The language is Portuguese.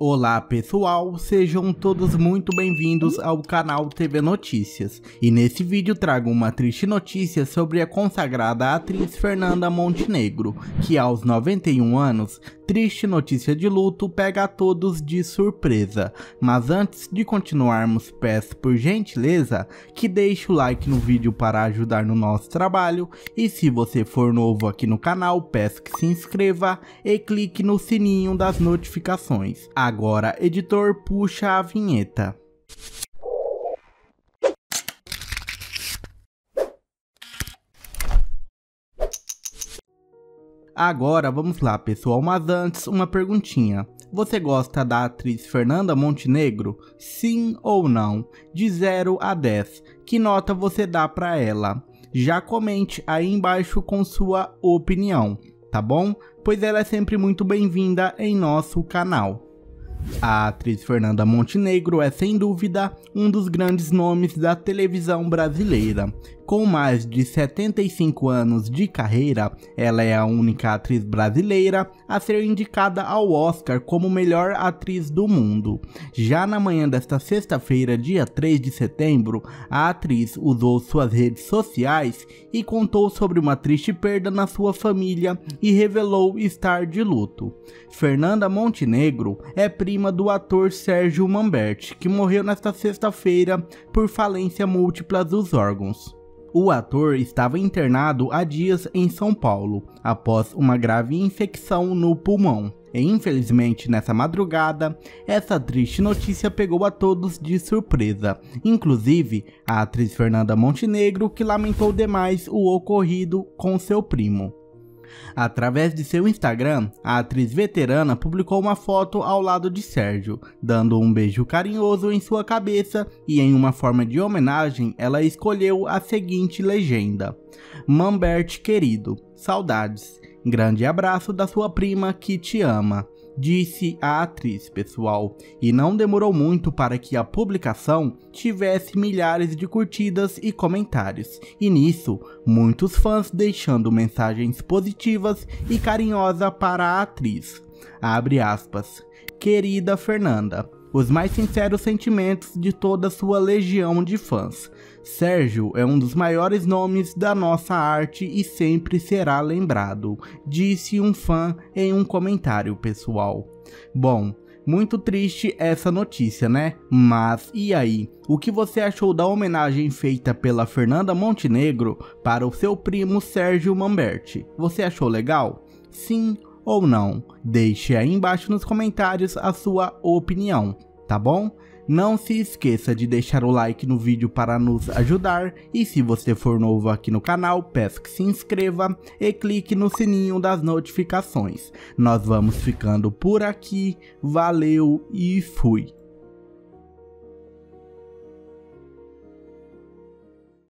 Olá pessoal, sejam todos muito bem-vindos ao canal TV Notícias. E nesse vídeo trago uma triste notícia sobre a consagrada atriz Fernanda Montenegro, que aos 91 anos, triste notícia de luto pega a todos de surpresa. Mas antes de continuarmos, peço por gentileza que deixe o like no vídeo para ajudar no nosso trabalho. E se você for novo aqui no canal, peço que se inscreva e clique no sininho das notificações. Agora, editor, puxa a vinheta. Agora vamos lá pessoal, mas antes uma perguntinha. Você gosta da atriz Fernanda Montenegro? Sim ou não? De 0 a 10, que nota você dá para ela? Já comente aí embaixo com sua opinião, tá bom? Pois ela é sempre muito bem-vinda em nosso canal. A atriz Fernanda Montenegro é sem dúvida um dos grandes nomes da televisão brasileira. Com mais de 75 anos de carreira, ela é a única atriz brasileira a ser indicada ao Oscar como melhor atriz do mundo. Já na manhã desta sexta-feira, dia 3 de setembro, a atriz usou suas redes sociais e contou sobre uma triste perda na sua família e revelou estar de luto. Fernanda Montenegro é prima do ator Sérgio Mamberti, que morreu nesta sexta-feira por falência múltipla dos órgãos. O ator estava internado há dias em São Paulo, após uma grave infecção no pulmão. E infelizmente, nessa madrugada, essa triste notícia pegou a todos de surpresa, inclusive a atriz Fernanda Montenegro, que lamentou demais o ocorrido com seu primo. Através de seu Instagram, a atriz veterana publicou uma foto ao lado de Sérgio, dando um beijo carinhoso em sua cabeça e em uma forma de homenagem, ela escolheu a seguinte legenda: Mambert querido, saudades. Grande abraço da sua prima que te ama disse a atriz, pessoal, e não demorou muito para que a publicação tivesse milhares de curtidas e comentários. E nisso, muitos fãs deixando mensagens positivas e carinhosas para a atriz. Abre aspas. Querida Fernanda, os mais sinceros sentimentos de toda sua legião de fãs. Sérgio é um dos maiores nomes da nossa arte e sempre será lembrado, disse um fã em um comentário pessoal. Bom, muito triste essa notícia, né? Mas e aí? O que você achou da homenagem feita pela Fernanda Montenegro para o seu primo Sérgio Mamberti? Você achou legal? Sim ou não? Deixe aí embaixo nos comentários a sua opinião, tá bom? Não se esqueça de deixar o like no vídeo para nos ajudar e se você for novo aqui no canal, peço que se inscreva e clique no sininho das notificações. Nós vamos ficando por aqui, valeu e fui!